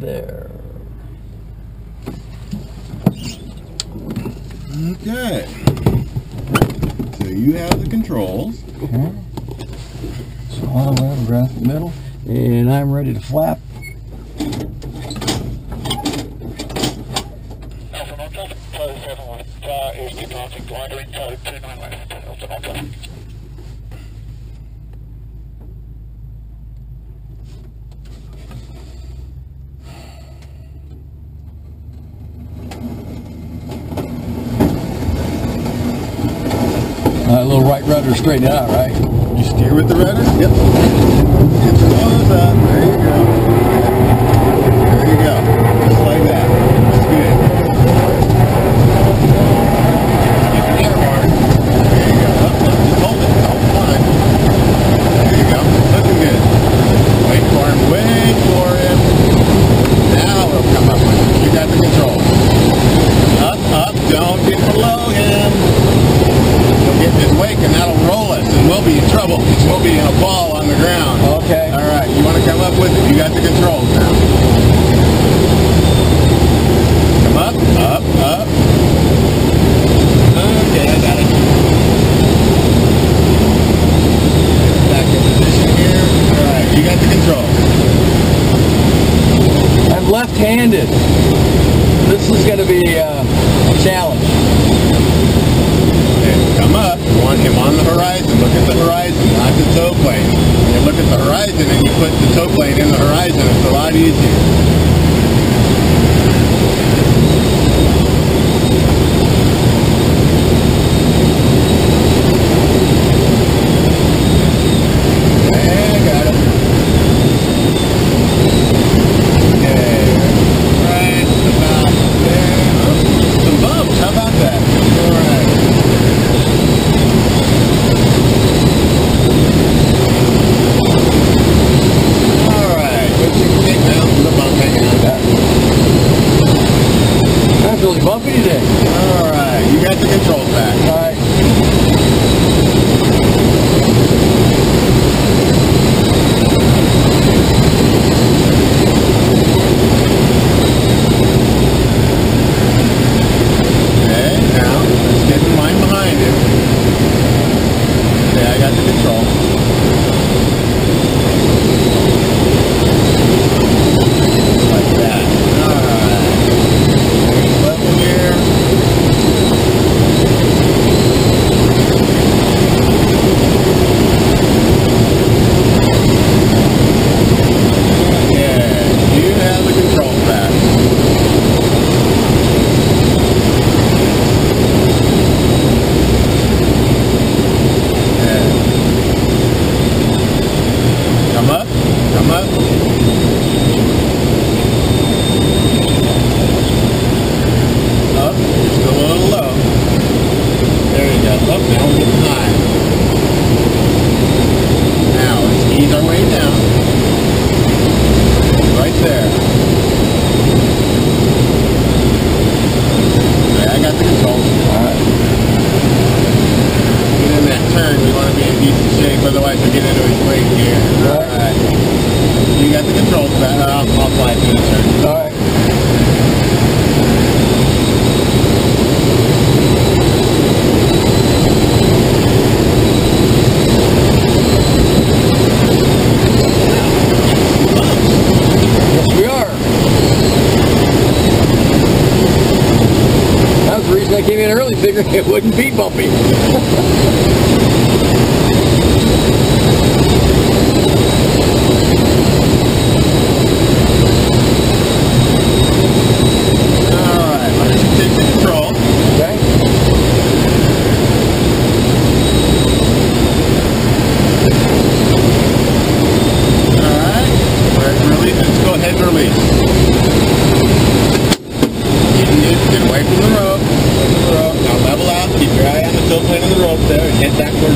there. Okay. So you have the controls. Okay. So all the way up, grab the middle, and I'm ready to flap. Uh, a little right rudder, straighten it out, right? You steer with the rudder? Yep. It up. There you go. There you go. Just like that. That's good. Get the air hard. There you go. Up, up. Just hold it. Hold the line. There you go. Looking good. Wait for him. Wait for him. Now he'll come up with it. You got the control. Up, up. Don't get below him. He'll get in his wake and that'll roll us and we'll be in trouble because we'll be in a ball on the ground. Okay. All right, you want to come up with it? You got the controls now. Come up, up, up. Okay, I got it. Back in position here. All right, you got the controls. I'm left-handed. This is going to be uh, a challenge. Okay, come up. You want him on the horizon. Look at the horizon, not the tow plane. You look at the horizon and you put the tow plane in the horizon, it's a lot easier. Okay, got it. Okay, right about there. Oh, some bumps. How about that? All right. All right. What you can take now? The bump hanging out. That's really bumpy today. All right. You got the controls back. All right. Okay. Now let's get in line behind him. Okay, I got the control. Like that. All right. Level here. Yeah, you have the controls back. Yeah. Come up, come up. Up, just a little low. There you go. Up, now we're getting high. Now let's ease our way down. Right there. Okay, I got the controls. All right. Get in that turn, you want to be in decent shape, otherwise you get into his weight here. Alright. You got the controls back. I'll, I'll fly through the turn. All right. Yes, we are. That was the reason Figuring it wouldn't be bumpy.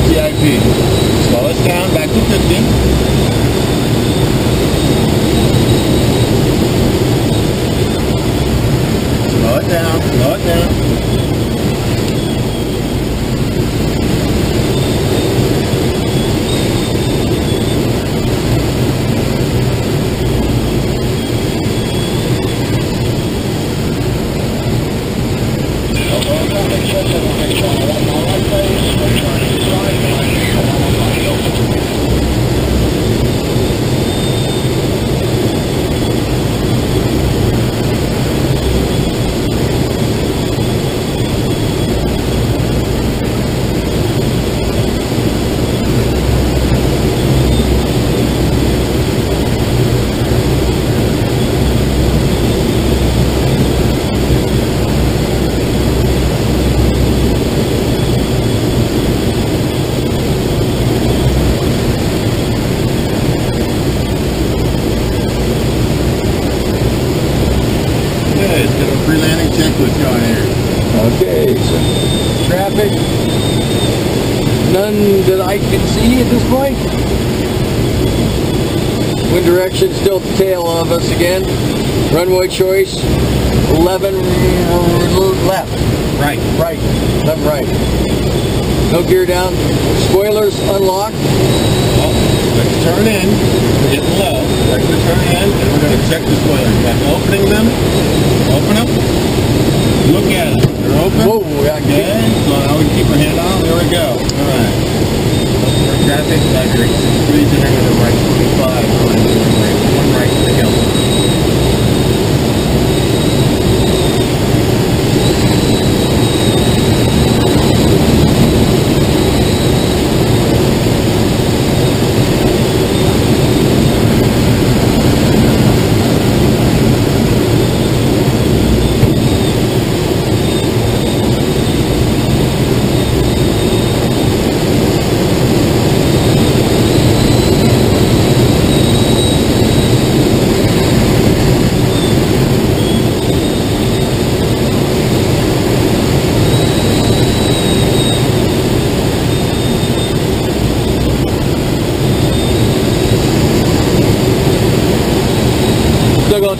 CIP. Slow us down, back to 15. Slow it down, slow it down. Checklist going here. Okay, so traffic. None that I can see at this point. Wind direction still at the tail of us again. Runway choice 11 left. Right. Right. 11 right. No gear down. Spoilers unlocked. Well, let's turn in. We're getting low. Let's turn in, and we're going to check the spoilers. By opening them, open them. Look at them. They're open. Whoa, yeah, Okay. So now we keep our hand on. There we go. All right. For traffic, Dodger freezing into the right 25. One right, one right to the hill.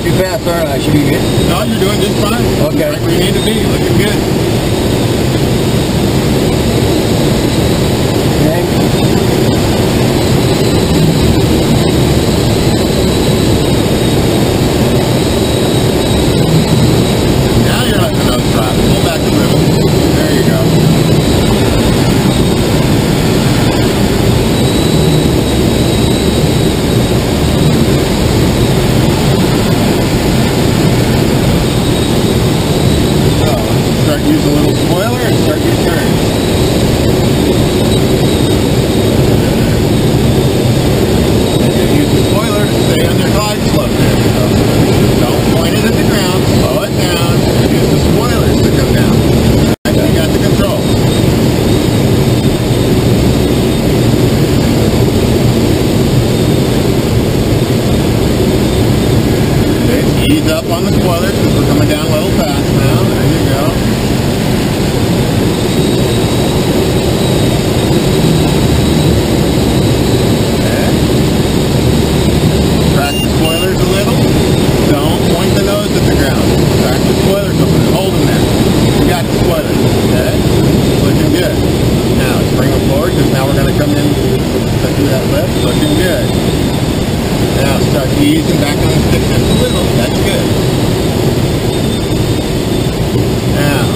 Too fast, aren't I? Should be good. No, you're doing just fine. Okay. Right where you need to be. Looking good. Okay. Now you're letting the nose drop. Pull back a little. There you go. So, start using a little spoiler and start your turns. Use the spoiler to stay on glide slope don't point it at the ground, it down, use the spoilers to come down. You got the controls. Ease up on the spoilers because we're coming down a little fast now. There you go. Okay. Track the spoilers a little. Don't point the nose at the ground. Track the spoilers open and hold them there. You got the spoilers. Okay? Looking good. Now let's bring them forward because now we're going to come in to do that lift. Looking good. Now start easing back on the stick just a little. That's good. Now,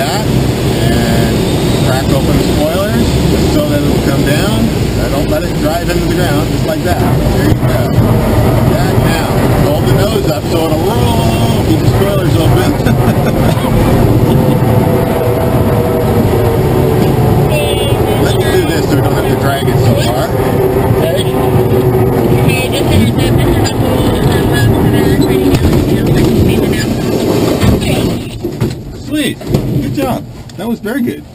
back and crack open the spoilers just so that it'll come down. Now don't let it drive into the ground, just like that. There you go. That now. Hold the nose up so it'll roll. Keep the spoilers open. very good.